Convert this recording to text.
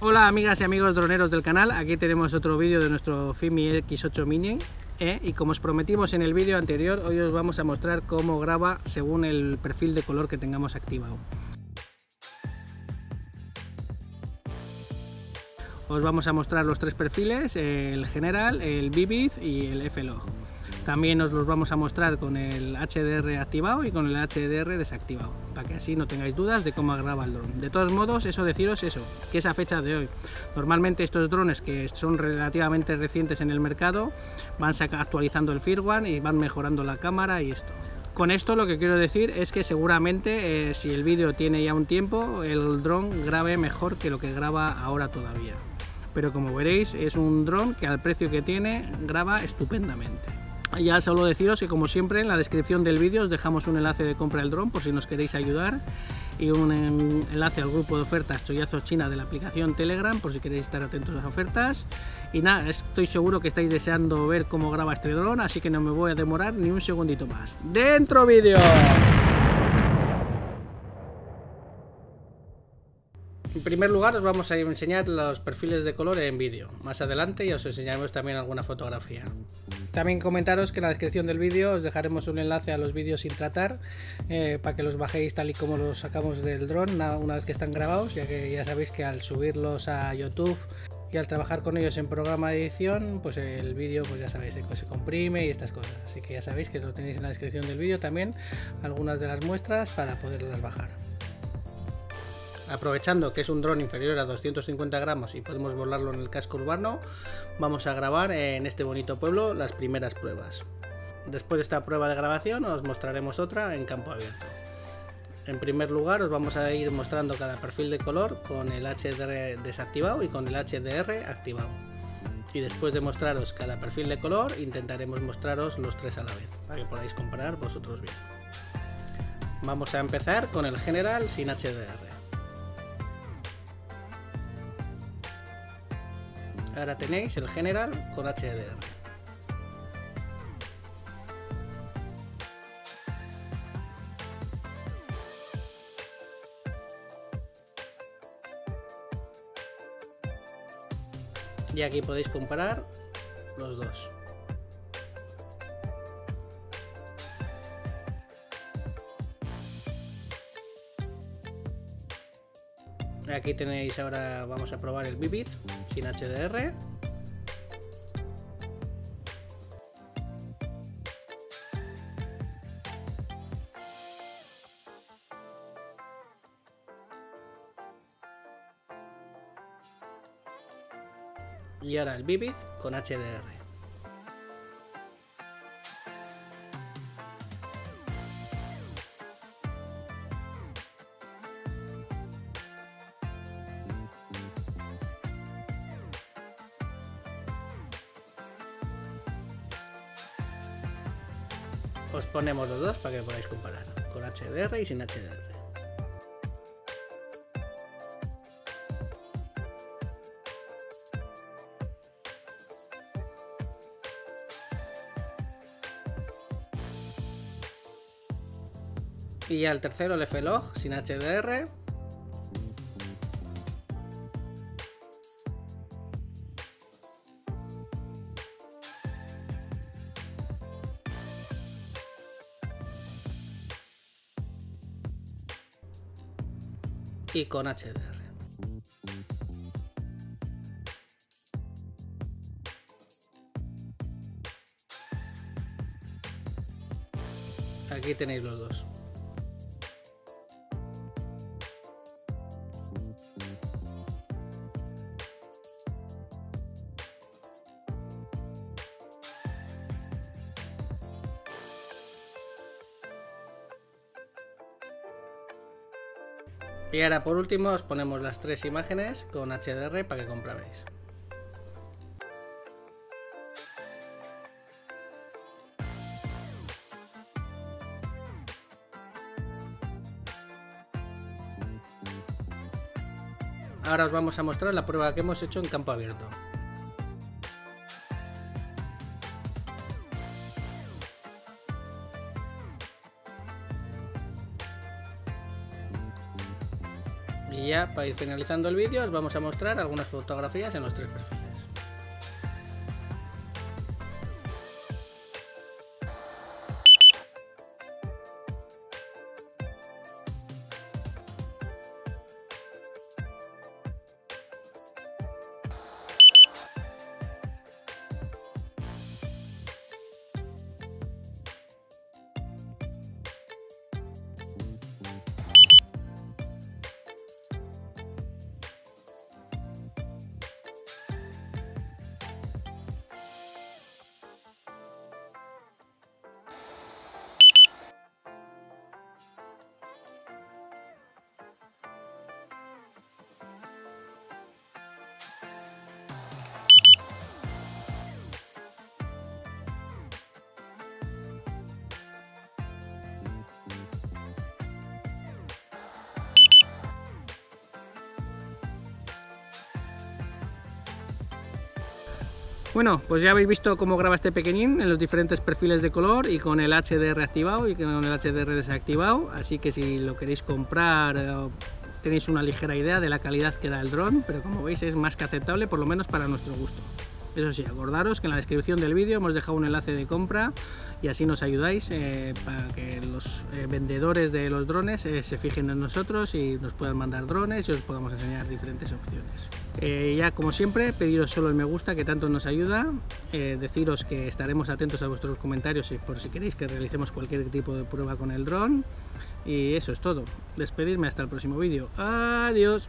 Hola amigas y amigos droneros del canal, aquí tenemos otro vídeo de nuestro Fimi X8 Mini ¿eh? y como os prometimos en el vídeo anterior, hoy os vamos a mostrar cómo graba según el perfil de color que tengamos activado. Os vamos a mostrar los tres perfiles, el general, el Vivid y el F-Log. También os los vamos a mostrar con el HDR activado y con el HDR desactivado, para que así no tengáis dudas de cómo graba el dron. De todos modos, eso deciros eso, que es a fecha de hoy. Normalmente estos drones que son relativamente recientes en el mercado van actualizando el firmware y van mejorando la cámara y esto. Con esto lo que quiero decir es que seguramente eh, si el vídeo tiene ya un tiempo, el dron grabe mejor que lo que graba ahora todavía. Pero como veréis es un dron que al precio que tiene graba estupendamente. Ya solo deciros que como siempre en la descripción del vídeo os dejamos un enlace de compra del dron por si nos queréis ayudar y un enlace al grupo de ofertas Chollazo China de la aplicación Telegram por si queréis estar atentos a las ofertas. Y nada, estoy seguro que estáis deseando ver cómo graba este dron, así que no me voy a demorar ni un segundito más. ¡Dentro vídeo! En primer lugar os vamos a enseñar los perfiles de color en vídeo. Más adelante y os enseñaremos también alguna fotografía. También comentaros que en la descripción del vídeo os dejaremos un enlace a los vídeos sin tratar eh, para que los bajéis tal y como los sacamos del dron una vez que están grabados, ya que ya sabéis que al subirlos a YouTube y al trabajar con ellos en programa de edición, pues el vídeo, pues ya sabéis, se comprime y estas cosas. Así que ya sabéis que lo tenéis en la descripción del vídeo también, algunas de las muestras para poderlas bajar. Aprovechando que es un dron inferior a 250 gramos y podemos volarlo en el casco urbano, vamos a grabar en este bonito pueblo las primeras pruebas. Después de esta prueba de grabación os mostraremos otra en campo abierto. En primer lugar os vamos a ir mostrando cada perfil de color con el HDR desactivado y con el HDR activado. Y después de mostraros cada perfil de color intentaremos mostraros los tres a la vez para que podáis comparar vosotros bien. Vamos a empezar con el general sin HDR. Ahora tenéis el general con HDR. Y aquí podéis comparar los dos. Aquí tenéis ahora, vamos a probar el Vivid sin HDR. Y ahora el Vivid con HDR. Os ponemos los dos para que podáis comparar con HDR y sin HDR. Y al tercero el F-Log sin HDR y con HDR. Aquí tenéis los dos. Y ahora por último os ponemos las tres imágenes con HDR para que comprobéis. Ahora os vamos a mostrar la prueba que hemos hecho en campo abierto. Y ya para ir finalizando el vídeo os vamos a mostrar algunas fotografías en los tres perfiles. Bueno, pues ya habéis visto cómo graba este pequeñín en los diferentes perfiles de color y con el HDR activado y con el HDR desactivado, así que si lo queréis comprar eh, tenéis una ligera idea de la calidad que da el dron, pero como veis es más que aceptable, por lo menos para nuestro gusto. Eso sí, acordaros que en la descripción del vídeo hemos dejado un enlace de compra y así nos ayudáis eh, para que los eh, vendedores de los drones eh, se fijen en nosotros y nos puedan mandar drones y os podamos enseñar diferentes opciones. ya como siempre, pediros solo el me gusta que tanto nos ayuda, deciros que estaremos atentos a vuestros comentarios y por si queréis que realicemos cualquier tipo de prueba con el dron y eso es todo. Despedirme hasta el próximo vídeo. Adiós.